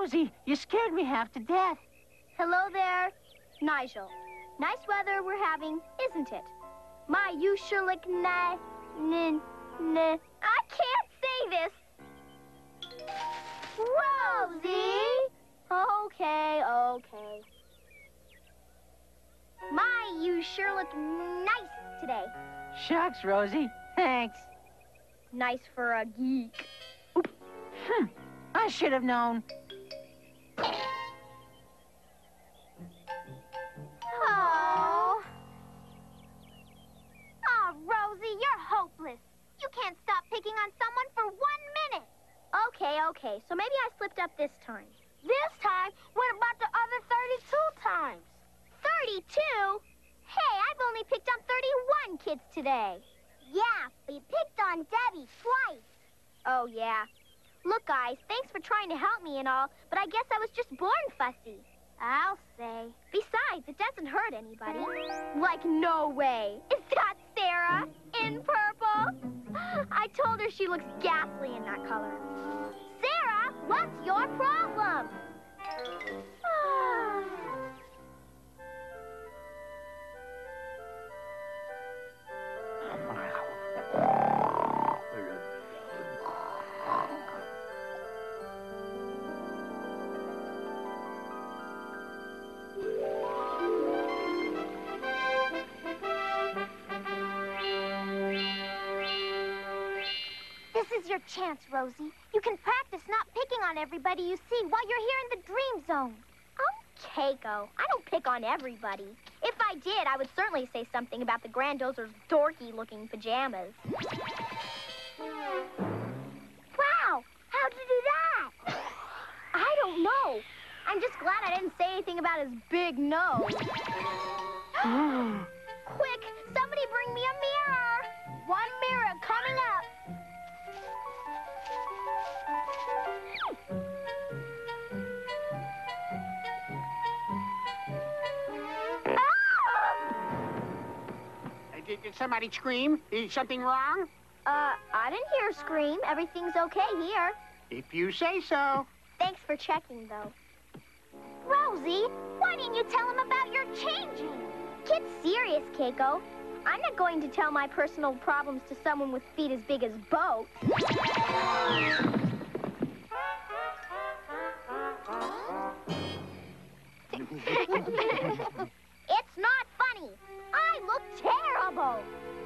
Rosie, you scared me half to death. Hello there, Nigel. Nice weather we're having, isn't it? My, you sure look nice. N- n- I can't say this. Rosie! Okay, okay. My, you sure look nice today. Shucks, Rosie. Thanks. Nice for a geek. Hmm. I should have known. Okay, okay. So maybe I slipped up this time. This time? What about the other 32 times? 32? Hey, I've only picked on 31 kids today. Yeah, but you picked on Debbie twice. Oh, yeah. Look, guys, thanks for trying to help me and all, but I guess I was just born fussy. I'll say. Besides, it doesn't hurt anybody. Like, no way. Is that Sarah in purple? I told her she looks ghastly in that color. What's your problem? This is your chance, Rosie. You can practice not picking on everybody you see while you're here in the dream zone. Oh, Keiko, I don't pick on everybody. If I did, I would certainly say something about the Grandozer's dorky-looking pajamas. Wow, how'd you do that? I don't know. I'm just glad I didn't say anything about his big nose. Somebody scream? Is something wrong? Uh, I didn't hear a scream. Everything's okay here. If you say so. Thanks for checking, though. Rosie, why didn't you tell him about your changing? Get serious, Keiko. I'm not going to tell my personal problems to someone with feet as big as boats. terrible.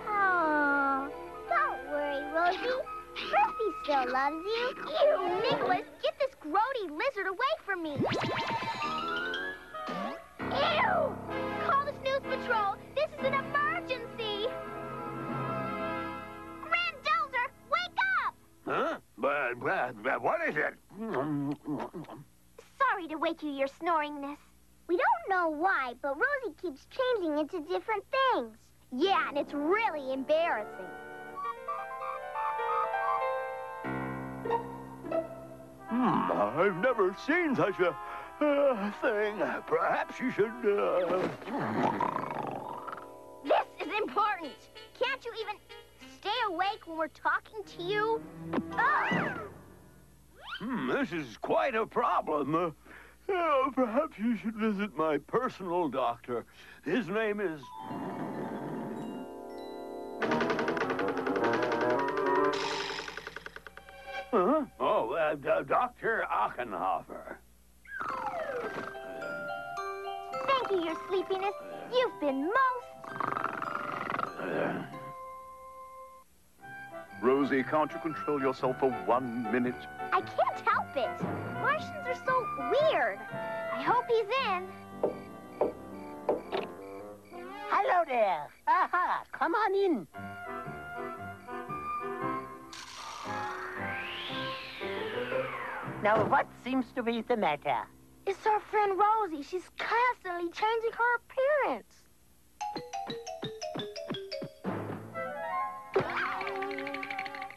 Oh, don't worry, Rosie. Percy still loves you. Ew, Nicholas, get this grody lizard away from me. Ew! Call the snooze patrol. This is an emergency. Grandozer, wake up! Huh? But, but, but what is it? Sorry to wake you, your snoringness. We don't know why, but Rosie keeps changing into different things. Yeah, and it's really embarrassing. Hmm, I've never seen such a uh, thing. Perhaps you should, uh... This is important. Can't you even stay awake when we're talking to you? Hmm, this is quite a problem. Uh, uh, perhaps you should visit my personal doctor. His name is... Huh? Oh, uh, D- Dr. Achenhofer. Thank you, your sleepiness. You've been most... Rosie, can't you control yourself for one minute? I can't help it. Martians are so weird. I hope he's in. Hello there. Aha, come on in. Now, what seems to be the matter? It's our friend Rosie. She's constantly changing her appearance.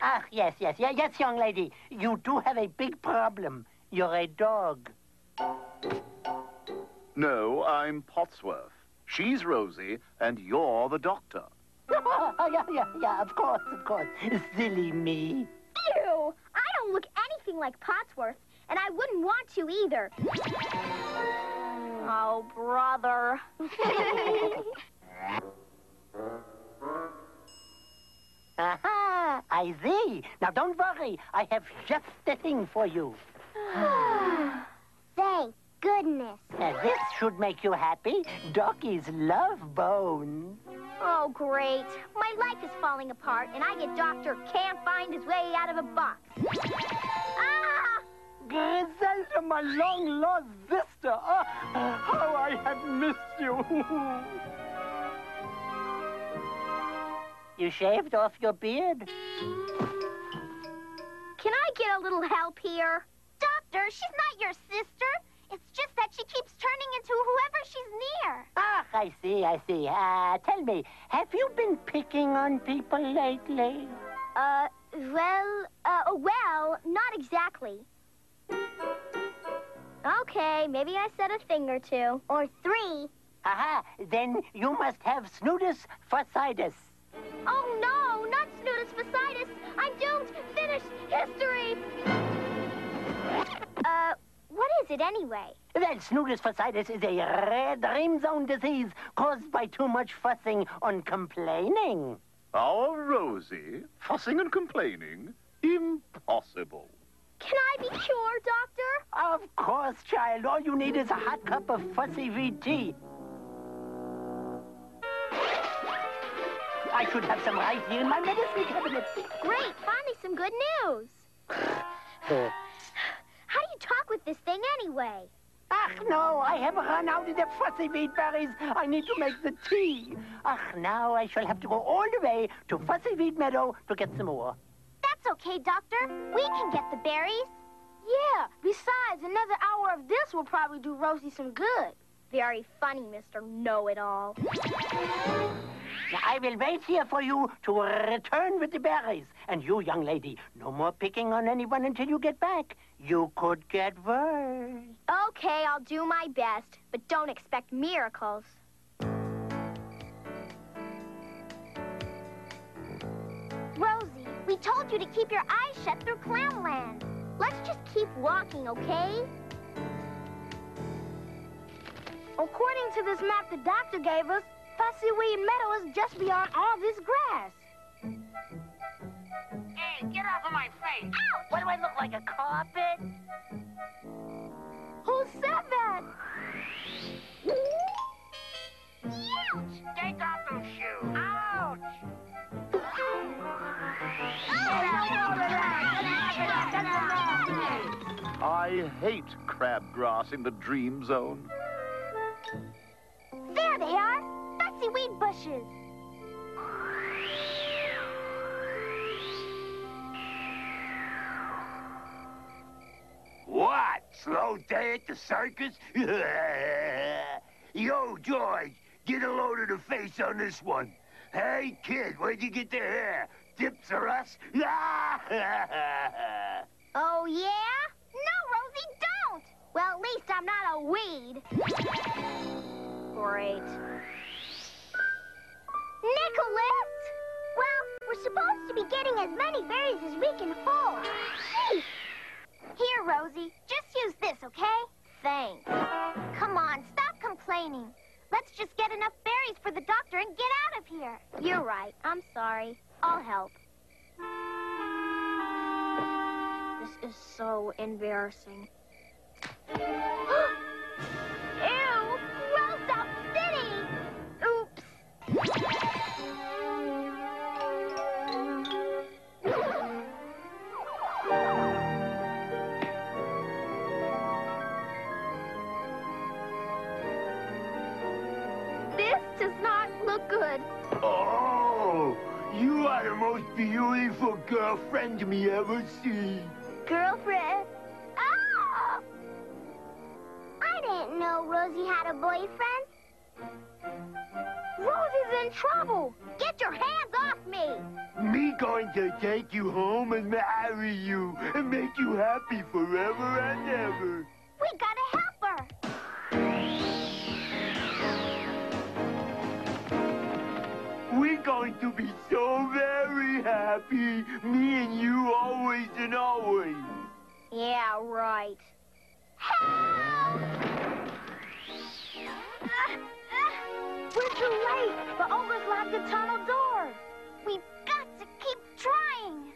Ah, yes, yes, yes, yes, young lady. You do have a big problem. You're a dog. No, I'm Potsworth. She's Rosie, and you're the doctor. yeah, yeah, yeah, of course, of course. Silly me. Ew! I don't look like Potsworth, and I wouldn't want to either. Oh, brother. Aha, I see. Now, don't worry. I have just the thing for you. Thank goodness. Now, this should make you happy. Doggies love bones. Oh, great. My life is falling apart, and I get Doctor can't find his way out of a box. Ah! Griselda, my long lost sister. Oh, how I have missed you. you shaved off your beard? Can I get a little help here? Doctor, she's not your sister. It's just that she keeps turning into whoever she's near. Ah, I see, I see. Uh, tell me, have you been picking on people lately? Uh, well, uh, well, not exactly. Okay, maybe I said a thing or two. Or three. Aha, then you must have snootus fasciitis. Oh, no, not Snootus Fasciitis. I'm doomed. Finish history. Uh, what is it anyway? Well, snootus fasciitis is a rare dream zone disease caused by too much fussing on complaining. Our Rosie, fussing and complaining? Impossible. Can I be cured, Doctor? Of course, child. All you need is a hot cup of fussy VT. I should have some right here in my medicine cabinet. Great, finally some good news. Uh, How do you talk with this thing anyway? Ach, no, I have run out of the fussy wheat berries. I need to make the tea. Ach, now I shall have to go all the way to Fussy Weed Meadow to get some more. That's okay, Doctor. We can get the berries. Yeah, besides, another hour of this will probably do Rosie some good. Very funny, Mr. Know-It-All. Now, I will wait here for you to return with the berries. And you, young lady, no more picking on anyone until you get back. You could get worse. Okay, I'll do my best, but don't expect miracles. Rosie, we told you to keep your eyes shut through Clownland. Let's just keep walking, okay? According to this map the doctor gave us, Fussy Weed Meadow is just beyond all this grass. Hey, get off of my face. Ow! What do I look like, a carpet? Who said that? Ouch! Take off those shoes. Ouch! I hate crabgrass in the dream zone. Bushes! What? Slow day at the circus? Yo, George, get a load of the face on this one. Hey, kid, where'd you get the hair? Dips or us? Oh, yeah? No, Rosie, don't! Well, at least I'm not a weed. Great. Getting as many berries as we can hold. Here, Rosie, just use this, okay? Thanks. Come on, stop complaining. Let's just get enough berries for the doctor and get out of here. You're right. I'm sorry. I'll help. This is so embarrassing. good. oh, You are the most beautiful girlfriend me ever see. Girlfriend? Ah! I didn't know Rosie had a boyfriend. Rosie's in trouble. Get your hands off me. Me going to take you home and marry you and make you happy forever and ever. Going to be so very happy. Me and you always and always. Yeah, right. Help! We're too late. The ogre's locked the tunnel door. We've got to keep trying.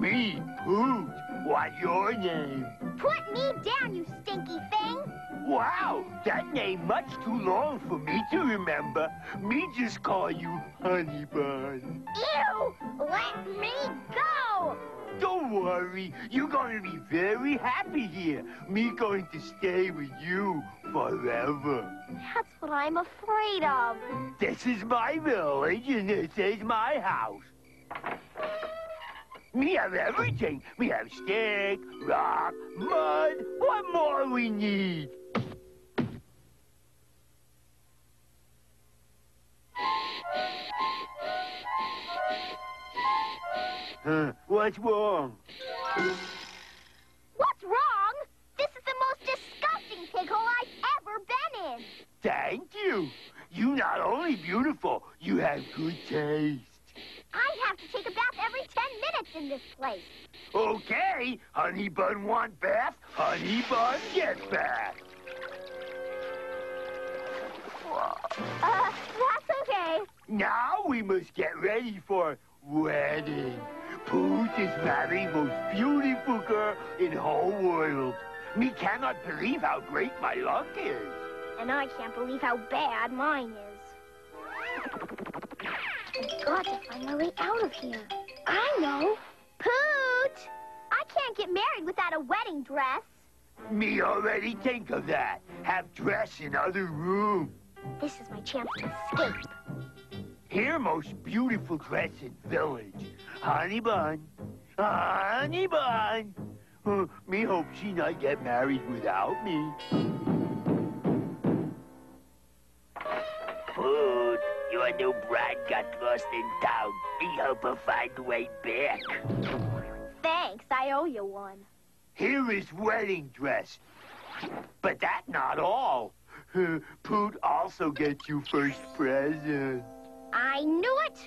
Me, Poot. What your name? Put me down, you stinky thing. Wow, that name much too long for me to remember. Me just call you Honey Bun. Ew! Let me go! Don't worry, you're going to be very happy here. Me going to stay with you forever. That's what I'm afraid of. This is my village and this is my house. We have everything. We have stick, rock, mud. What more we need? Huh, what's wrong? What's wrong? This is the most disgusting pig hole I've ever been in. Thank you. You not only beautiful, you have good taste. Have to take a bath every 10 minutes in this place. Okay, honey bun want bath, honey bun get bath. Uh, that's okay. Now we must get ready for wedding. Poot is marrying most beautiful girl in whole world. Me cannot believe how great my luck is. And I can't believe how bad mine is. I've got to find my way out of here. I know. Poot! I can't get married without a wedding dress. Me already think of that. Have dress in other room. This is my chance to escape. Here most beautiful dress in village. Honey bun. Honey bun. Uh, me hope she not get married without me. Your new bride got lost in town. Me help her find the way back. Thanks, I owe you one. Here is wedding dress. But that not all. Uh, Poot also gets you first present. I knew it!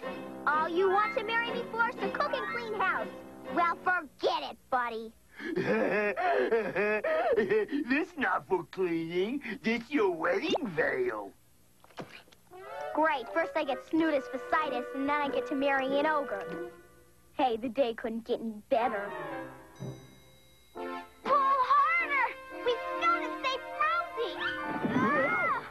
All you want to marry me for is to cook and clean house. Well, forget it, buddy. this not for cleaning. This your wedding veil. Great, first I get snootus fasciitis, and then I get to marry an ogre. Hey, the day couldn't get any better. Pull harder! We've got to save Rosie! Ah!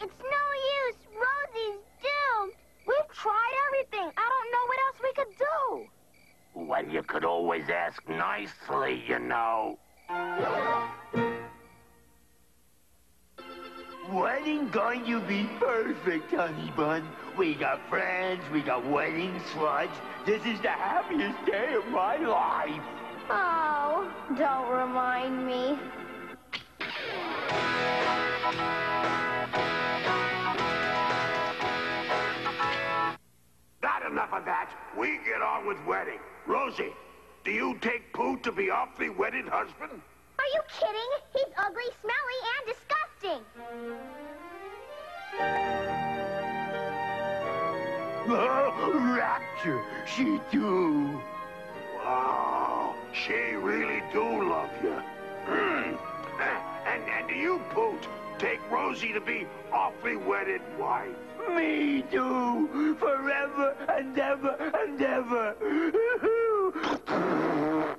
It's no use. Rosie's doomed. We've tried everything. I don't know what else we could do. Well, you could always ask nicely, you know. Wedding going to be perfect, honey bun. We got friends, we got wedding sludge. This is the happiest day of my life. Oh, don't remind me. Not enough of that. We get on with wedding. Rosie, do you take Poot to be off the wedded husband? Are you kidding? He's ugly, smelly, and disgusting. Oh, rapture, she do. Wow, she really do love you. Hmm. And, and do you, Poot, take Rosie to be awfully wedded wife? Me do, forever and ever and ever.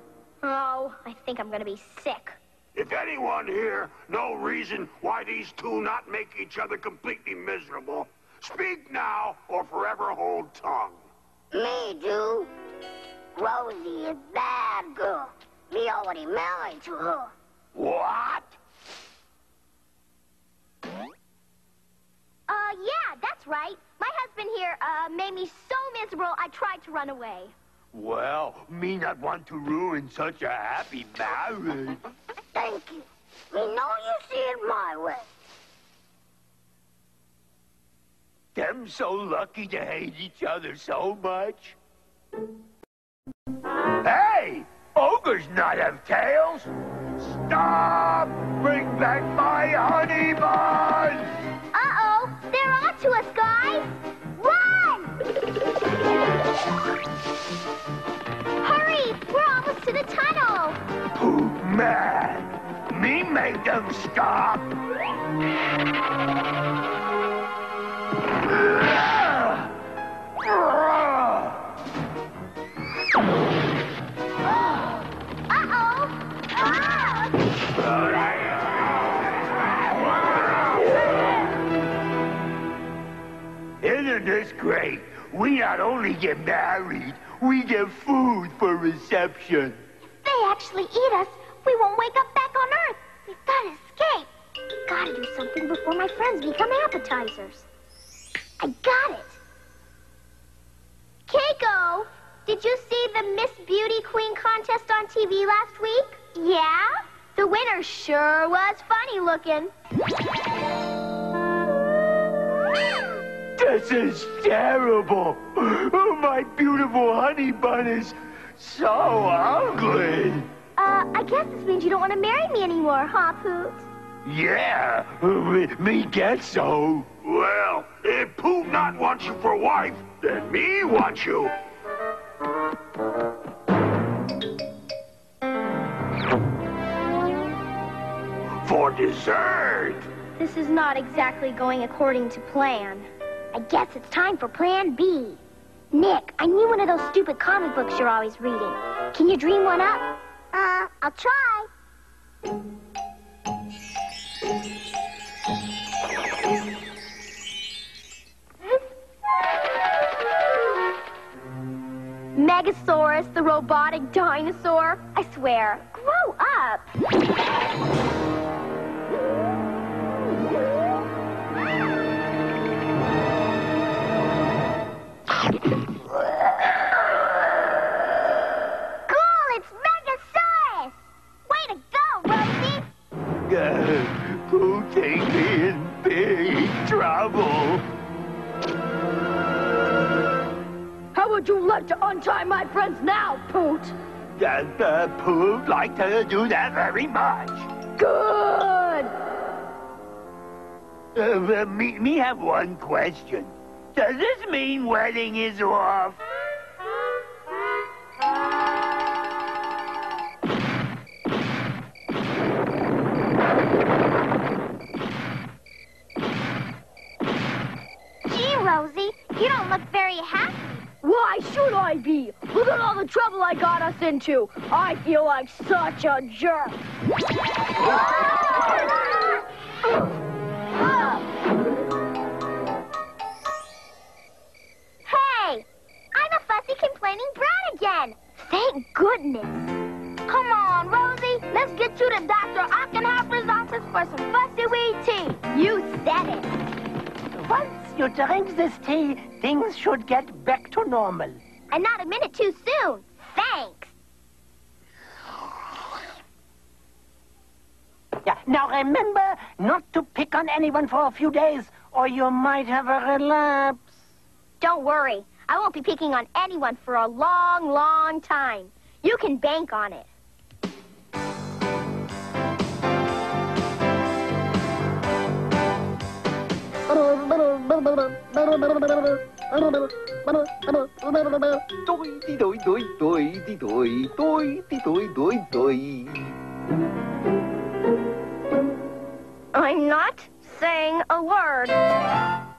Oh, I think I'm gonna be sick. If anyone here know reason why these two not make each other completely miserable, speak now or forever hold tongue. Me do. Rosie is bad girl. Me already married to her. What? Uh, yeah, that's right. My husband here, uh, made me so miserable I tried to run away. Well, me not want to ruin such a happy marriage. Thank you. We know you see it my way. Them so lucky to hate each other so much. Hey! Ogres not have tails! Stop! Bring back my honey buns! Uh-oh, they're onto us, guys! Run! Hurry, we're to the tunnel. Poop man! Me make them stop! Isn't this great? We not only get married, we get food for reception. If they actually eat us. We won't wake up back on Earth. We've got to escape. Gotta do something before my friends become appetizers. I got it. Keiko, did you see the Miss Beauty Queen contest on TV last week? Yeah? The winner sure was funny looking. This is terrible. Oh, my beautiful honey bun is so ugly. Uh, I guess this means you don't want to marry me anymore, huh, Poot? Yeah, me, me guess so. Well, if Poot not wants you for wife, then me wants you. For dessert. This is not exactly going according to plan. I guess it's time for Plan B. Nick, I need one of those stupid comic books you're always reading. Can you dream one up? Uh, I'll try. Megasaurus, the robotic dinosaur. I swear, grow up. Cool, it's Megasaurus! Way to go, Rosie! Uh, Poot take me in big trouble. How would you like to untie my friends now, Poot? Does uh, Poot like to do that very much? Good! Uh, me, me have one question. Does this mean wedding is off? Gee, Rosie, you don't look very happy. Why should I be? Look at all the trouble I got us into. I feel like such a jerk. complaining again. Thank goodness. Come on, Rosie, let's get you to Dr. Ockenhopper's office for some fussy weed tea. You said it. Once you drink this tea, things should get back to normal. And not a minute too soon. Thanks. Yeah. Now remember not to pick on anyone for a few days, or you might have a relapse. Don't worry. I won't be picking on anyone for a long, long time. You can bank on it. I'm not saying a word.